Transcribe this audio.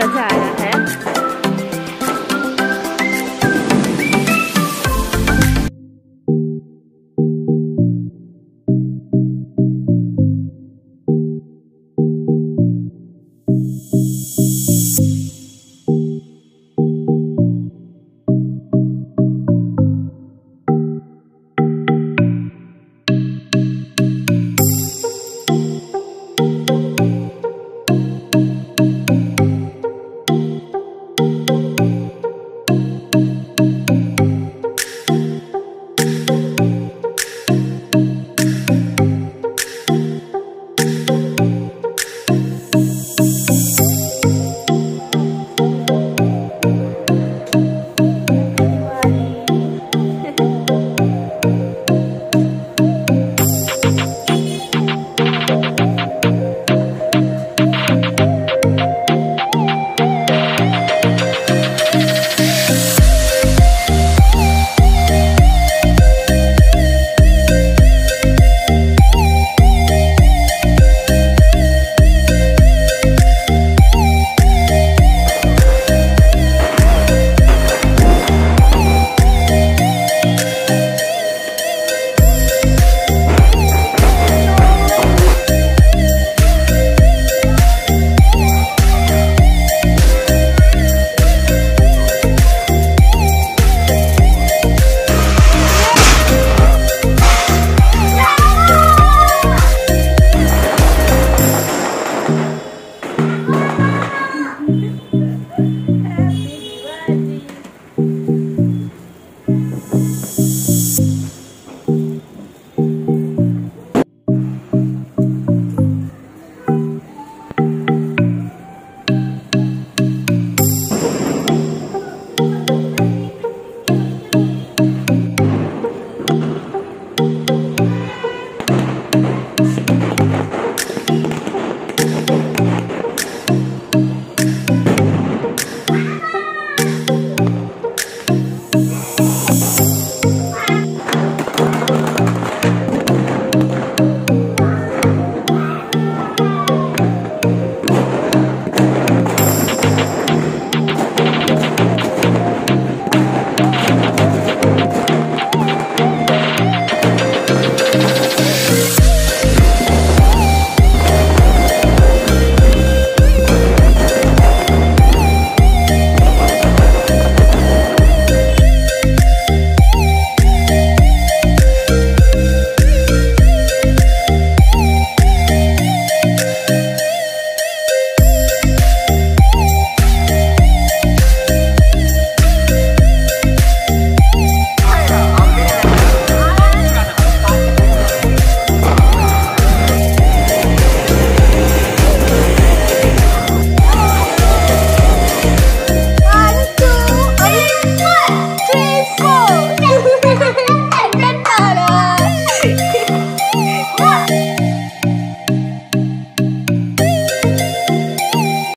可下来。